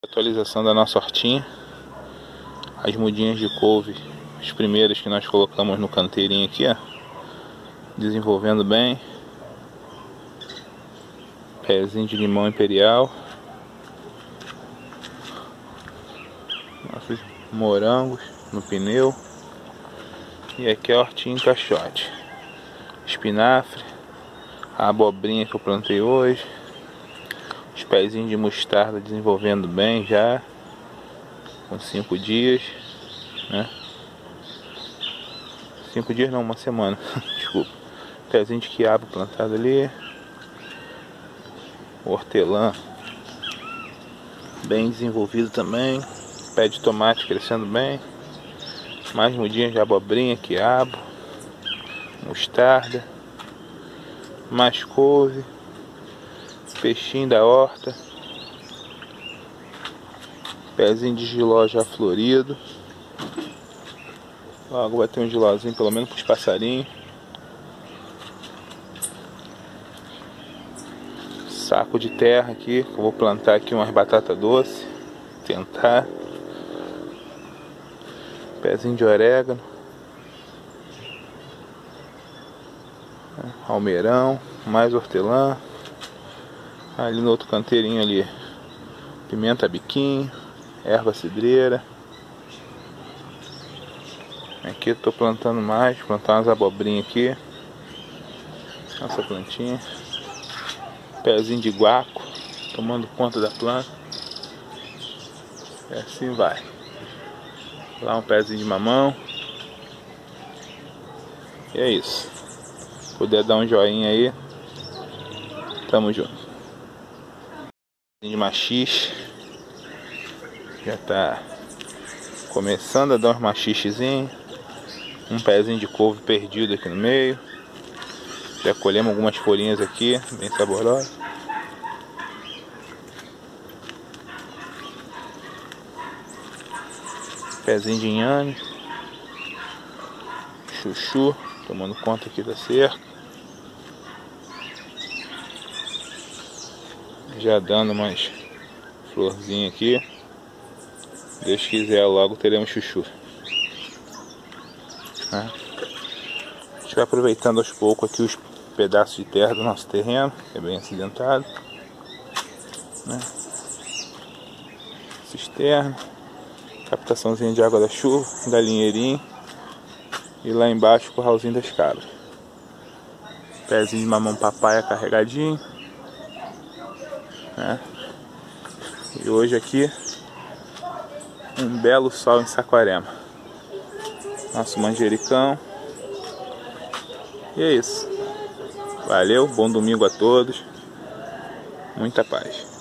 Atualização da nossa hortinha. As mudinhas de couve, as primeiras que nós colocamos no canteirinho aqui, ó. Desenvolvendo bem. Pezinho de limão imperial. Nossos morangos no pneu. E aqui a hortinha em caixote. Espinafre. A abobrinha que eu plantei hoje os pezinhos de mostarda desenvolvendo bem já. Com cinco dias. Né? Cinco dias não, uma semana. Desculpa. Pezinho de quiabo plantado ali. Hortelã. Bem desenvolvido também. Pé de tomate crescendo bem. Mais mudinhas de abobrinha, quiabo. Mostarda. Mais couve peixinho da horta, pezinho de giló já florido. Logo vai ter um gilózinho pelo menos para os passarinhos. Saco de terra aqui, eu vou plantar aqui umas batata doce, tentar. Pezinho de orégano. Almeirão, mais hortelã. Ali no outro canteirinho ali, pimenta biquinho, erva cidreira. Aqui eu tô plantando mais, plantar umas abobrinhas aqui. Nossa plantinha. Pezinho de guaco, tomando conta da planta. E assim vai. Lá um pezinho de mamão. E é isso. Puder dar um joinha aí. Tamo junto de machixe já tá começando a dar uns machichezinhos um pezinho de couve perdido aqui no meio. Já colhemos algumas folhinhas aqui bem saborosas. Pezinho de inhame chuchu tomando conta aqui da cerca já dando umas florzinhas aqui. Deus quiser, logo teremos chuchu. Né? A gente vai aproveitando aos poucos aqui os pedaços de terra do nosso terreno, que é bem acidentado. Né? Cisterna, captaçãozinha de água da chuva, galinheirinho e lá embaixo o curralzinho das cabras. Pezinho de mamão papaya carregadinho. Né? E hoje aqui um belo sol em Saquarema. Nosso manjericão. E é isso. Valeu, bom domingo a todos. Muita paz.